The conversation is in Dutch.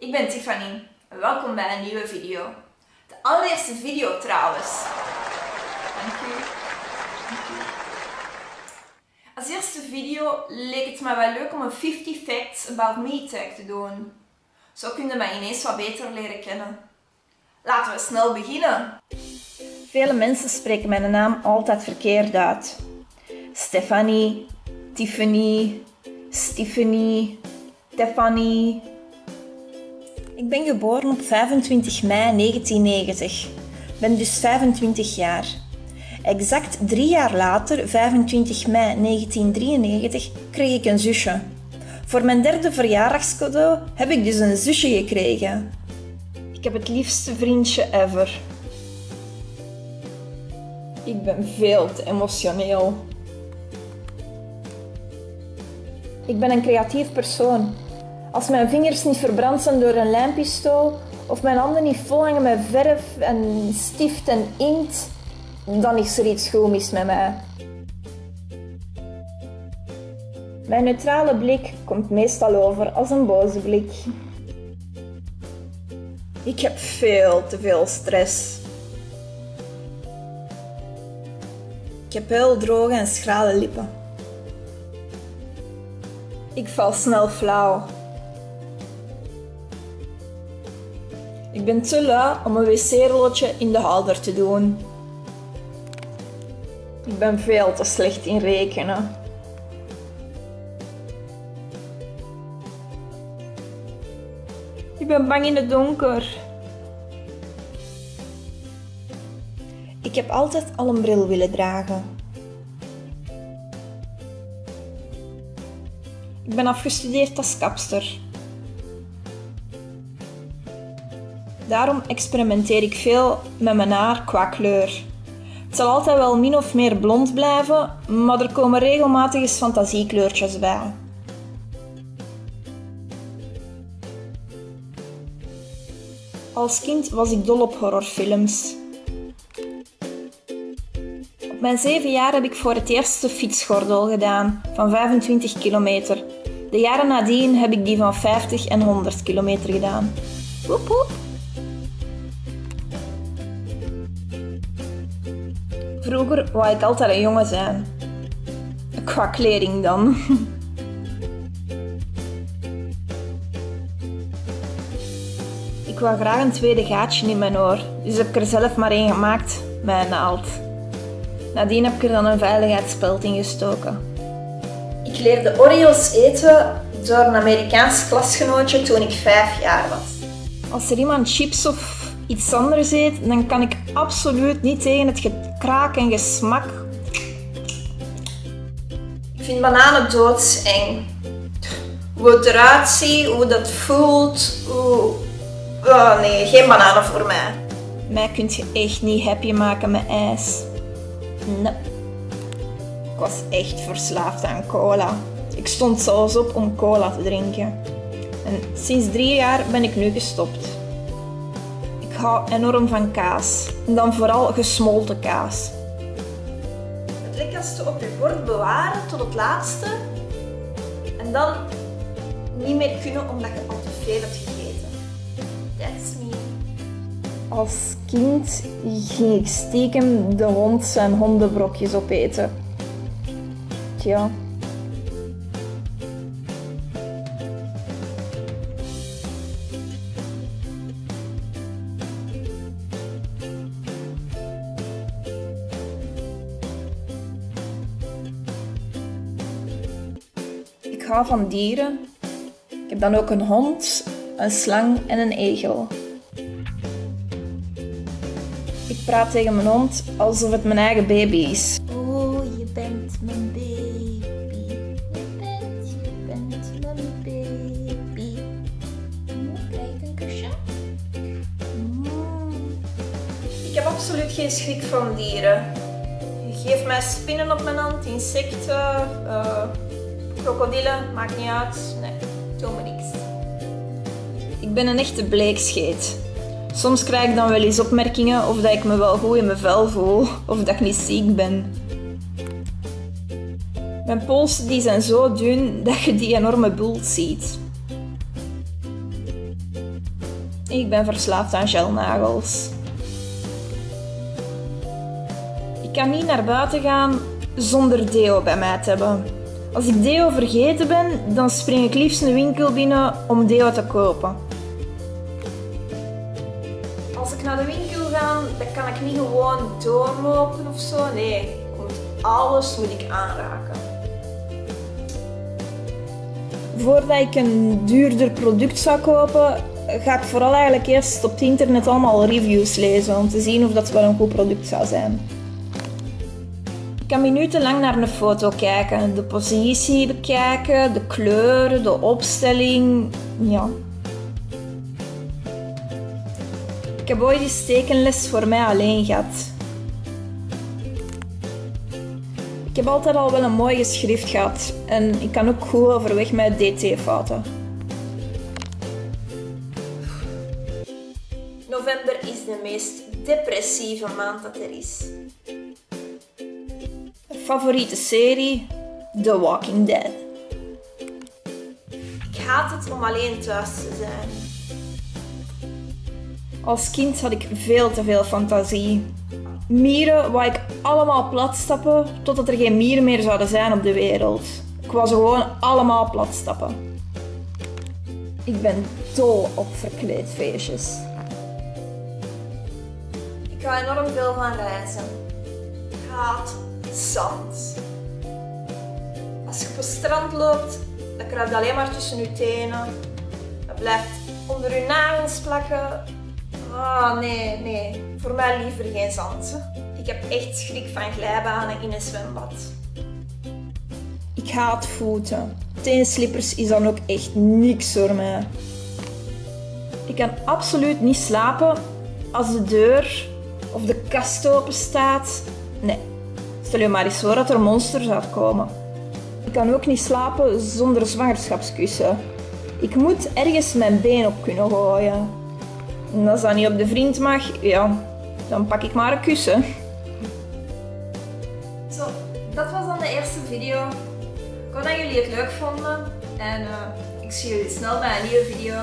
Ik ben Tiffany en welkom bij een nieuwe video. De allereerste video trouwens. Dank u. Als eerste video leek het me wel leuk om een 50 facts about me tag te doen. Zo kun je mij ineens wat beter leren kennen. Laten we snel beginnen. Vele mensen spreken mijn naam altijd verkeerd uit. Stephanie, Tiffany, Stephanie, Stephanie. Ik ben geboren op 25 mei 1990. Ben dus 25 jaar. Exact drie jaar later, 25 mei 1993, kreeg ik een zusje. Voor mijn derde verjaardagscadeau heb ik dus een zusje gekregen. Ik heb het liefste vriendje ever. Ik ben veel te emotioneel. Ik ben een creatief persoon. Als mijn vingers niet verbrand zijn door een lijmpistool of mijn handen niet vol hangen met verf en stift en inkt, dan is er iets goed met mij. Mijn neutrale blik komt meestal over als een boze blik. Ik heb veel te veel stress. Ik heb heel droge en schrale lippen. Ik val snel flauw. Ben te lui om een wc-rolletje in de houder te doen. Ik ben veel te slecht in rekenen. Ik ben bang in het donker. Ik heb altijd al een bril willen dragen. Ik ben afgestudeerd als kapster. Daarom experimenteer ik veel met mijn haar qua kleur. Het zal altijd wel min of meer blond blijven, maar er komen regelmatig eens fantasiekleurtjes bij. Als kind was ik dol op horrorfilms. Op mijn zeven jaar heb ik voor het eerst de fietsgordel gedaan, van 25 kilometer. De jaren nadien heb ik die van 50 en 100 kilometer gedaan. Woep woep. Vroeger wou ik altijd een jongen zijn. Qua kleding dan. Ik wou graag een tweede gaatje in mijn oor, dus heb ik er zelf maar één gemaakt met een naald. Nadien heb ik er dan een veiligheidsspeld in gestoken. Ik leerde Oreo's eten door een Amerikaans klasgenootje toen ik vijf jaar was. Als er iemand chips of iets anders eet, dan kan ik absoluut niet tegen het gekraak en gesmak. Ik vind bananen doodseng. Hoe het eruit ziet, hoe dat voelt. Hoe... Oh nee, geen bananen voor mij. Mij kun je echt niet happy maken met ijs. Nee. Ik was echt verslaafd aan cola. Ik stond zelfs op om cola te drinken. En sinds drie jaar ben ik nu gestopt. Ik hou enorm van kaas. En dan vooral gesmolten kaas. Het lekkerste op je bord bewaren tot het laatste. En dan niet meer kunnen omdat je al te veel hebt gegeten. That's me. Als kind ging ik stiekem de hond zijn hondenbrokjes opeten. Tja. Hou van dieren. Ik heb dan ook een hond, een slang en een egel. Ik praat tegen mijn hond alsof het mijn eigen baby is. Oh, je bent mijn baby. Je bent, je bent mijn baby. Krijg ik een kusje? Mm. Ik heb absoluut geen schrik van dieren. Geef mij spinnen op mijn hand, insecten, uh, krokodillen, maakt niet uit. Nee, doe me niks. Ik ben een echte bleekscheet. Soms krijg ik dan wel eens opmerkingen of dat ik me wel goed in mijn vel voel of dat ik niet ziek ben. Mijn polsen die zijn zo dun dat je die enorme bult ziet. Ik ben verslaafd aan gelnagels. Ik kan niet naar buiten gaan zonder deo bij mij te hebben. Als ik deo vergeten ben, dan spring ik liefst een winkel binnen om deo te kopen. Als ik naar de winkel ga, dan kan ik niet gewoon doorlopen of zo. Nee, alles moet ik aanraken. Voordat ik een duurder product zou kopen, ga ik vooral eigenlijk eerst op het internet allemaal reviews lezen om te zien of dat wel een goed product zou zijn. Kan minutenlang naar een foto kijken, de positie bekijken, de kleuren, de opstelling. Ja. Ik heb ooit die stekenles voor mij alleen gehad. Ik heb altijd al wel een mooi geschrift gehad en ik kan ook goed overweg met dt-fouten. November is de meest depressieve maand dat er is favoriete serie? The Walking Dead. Ik haat het om alleen thuis te zijn. Als kind had ik veel te veel fantasie. Mieren wou ik allemaal platstappen totdat er geen mieren meer zouden zijn op de wereld. Ik ze gewoon allemaal platstappen. Ik ben dol op verkleedfeestjes. Ik ga enorm veel van reizen. Ik haat zand. Als je op het strand loopt, dan kruipt alleen maar tussen je tenen. Dat blijft onder je nagels plakken. Ah, nee, nee. Voor mij liever geen zand. Ik heb echt schrik van glijbanen in een zwembad. Ik haat voeten. Teenslippers is dan ook echt niks voor mij. Ik kan absoluut niet slapen als de deur of de kast open staat. Nee, Stel je maar eens voor dat er monsters uitkomen. Ik kan ook niet slapen zonder zwangerschapskussen. Ik moet ergens mijn been op kunnen gooien. En als dat niet op de vriend mag, ja, dan pak ik maar een kussen. Zo, dat was dan de eerste video. Ik hoop dat jullie het leuk vonden. En uh, ik zie jullie snel bij een nieuwe video.